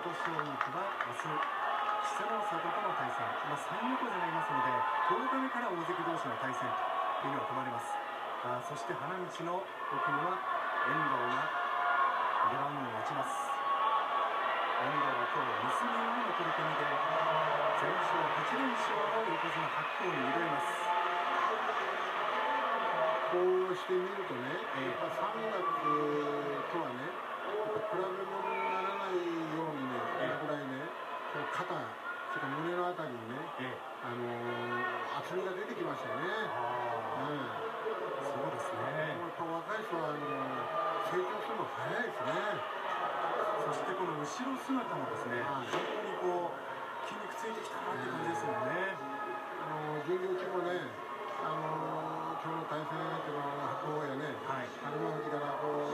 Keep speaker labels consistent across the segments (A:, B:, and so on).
A: 琴奨菊は明日稀勢の里との対戦、まあ、3横綱がいますので10日目から大関同士の対戦というのが組まれますあそして花道の奥には遠藤が出番を待ちます遠藤は今日娘の取り組みで全勝8連勝の横綱白鵬に挑みます
B: こうしてみるとね、やっぱ3月とはね、比べ物にならないようにね、これぐらいね、こう肩、それから胸のあたりにね、
A: ええ
B: あのー厚みが出てきましたよね。
A: あ
B: うん
A: あそうですね
B: やっぱ若い人はあの成長するの早いですね。
A: そしてこの後ろ姿もですね、
B: はい
A: 本当にこう筋肉ついてきたなって感じですもんね。
B: あの巡業中もね、あの今日の対戦相手の白鵬やね、
A: はい。
B: 春馬富士からこう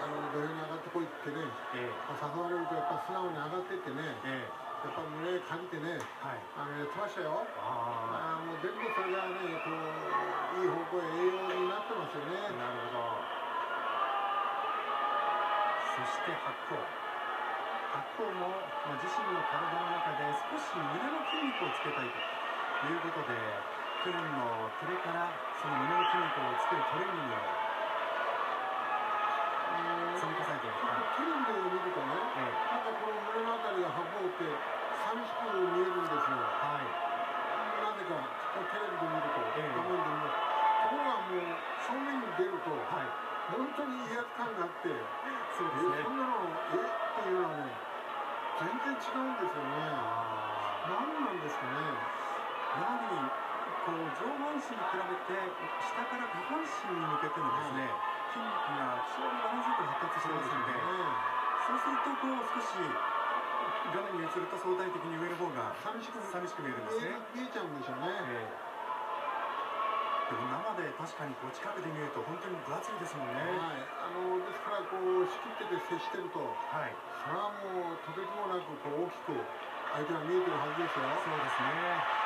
B: あの土俵に上がってこいってね、
A: ええ
B: 誘われるとやっぱ素直に上がってってね、
A: ええ
B: やっぱ胸借りてね、
A: はい。
B: あのやってましたよ。
A: あ
B: あーもう全部それがね、こういい方向へ栄養になってますよ
A: あ、
B: ね。
A: なるほど。そして白鵬。白鵬も、まあ、自身の体の中で少し胸の筋肉をつけたいということで、去年の暮れからその胸の筋肉をつけるトレーニングを
B: あの
A: 積み重ねています。
B: テレビで見るとね、
A: ええ
B: なんかこの胸のあたりが白鵬って寂しく見えるんですよ。
A: はい。
B: なぜか、テレビで見ると、
A: ええ
B: 画面で見ると。ところがもう正面に出ると、
A: はい。
B: 本当に威圧感があって、え
A: そうですね
B: そ。んなの、えっていうのはね、全然違うんですよね。
A: あ
B: 何なんですかね。
A: ーやはりこう上半身に比べて下から下半身に向けてのですね、筋肉が非常にバランスよく発達してますので、そうするとこう少し画面に映ると相対的に上の方が
B: 寂しく
A: 寂しく見えるんですね。
B: 見えちゃうんでしょうね。
A: ええでも生で確かにこう近くで見ると本当に分厚いですもんね。
B: はい、あのですからこう仕切ってて接してると、
A: はい。
B: それはもうとてつもなくこう大きく相手が見えてるはずですよ。
A: そうですね。